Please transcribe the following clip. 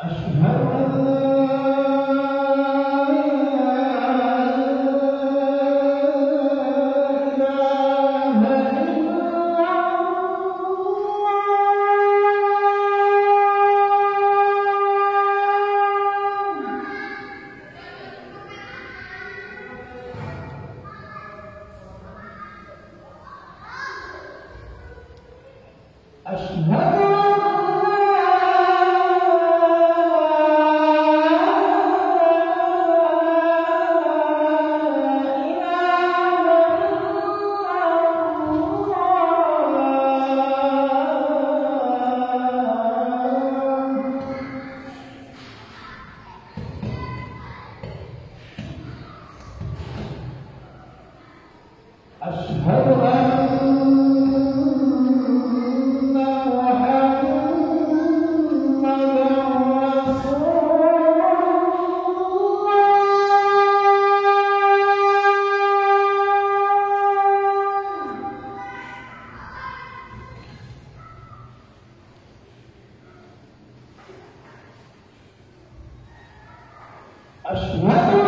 أشهد أشهد